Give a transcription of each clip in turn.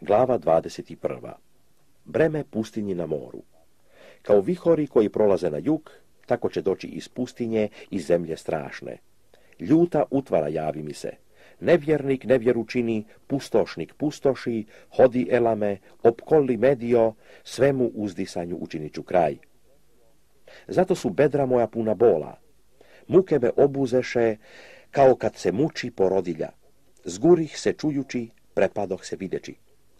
Glava 21. Breme pustinji na moru. Kao vihori koji prolaze na jug, tako će doći iz pustinje i zemlje strašne. Ljuta utvara javi mi se. Nevjernik nevjeru čini, pustošnik pustoši, hodi elame, opkoli medio, svemu uzdisanju učinit ću kraj. Zato su bedra moja puna bola. Muke me obuzeše, kao kad se muči porodilja. Zgurih se čujući, prepadoh se videći.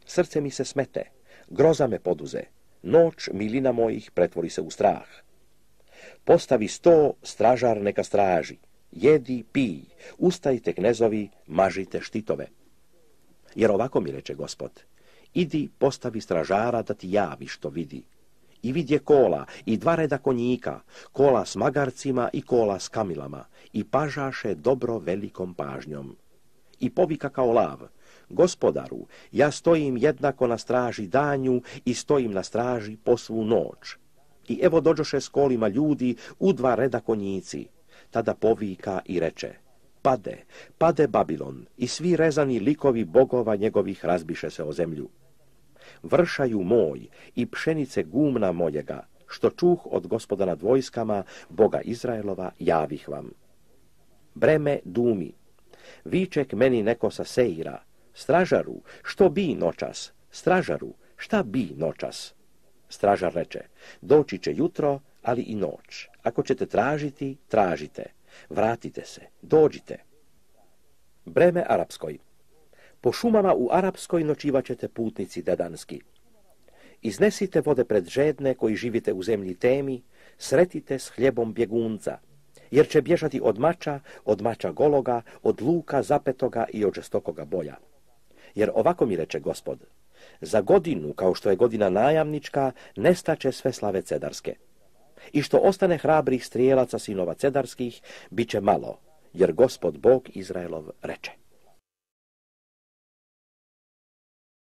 Srce mi se smete, groza me poduze. Noć milina mojih pretvori se u strah. Postavi sto, stražar neka straži. Jedi, pij, ustajte knezovi, mažite štitove. Jer ovako mi reče gospod, idi postavi stražara da ti javi što vidi. I vidje kola, i dva reda konjika, kola s magarcima i kola s kamilama, i pažaše dobro velikom pažnjom. I povika kao lav, gospodaru, ja stojim jednako na straži danju i stojim na straži poslu noć. I evo dođoše s kolima ljudi u dva reda konjici. Tada povika i reče, pade, pade Babilon i svi rezani likovi bogova njegovih razbiše se o zemlju. Vršaju moj i pšenice gumna mojega, što čuh od gospoda nad vojskama, Boga Izraelova, javih vam. Breme dumi, viček meni neko sa seira, stražaru, što bi nočas, stražaru, šta bi nočas? Stražar reče, doći će jutro, ali i noć. Ako ćete tražiti, tražite. Vratite se, dođite. Breme arapskoj. Po šumama u Arapskoj noćivat ćete putnici dedanski. Iznesite vode pred žedne koji živite u zemlji temi, sretite s hljebom bjegunca, jer će bježati od mača, od mača gologa, od luka zapetoga i od žestokoga boja. Jer ovako mi reče gospod, za godinu, kao što je godina najamnička, nestaće sve slave cedarske. I što ostane hrabrih strijelaca sinova cedarskih, bit će malo, jer gospod Bog Izraelov reče.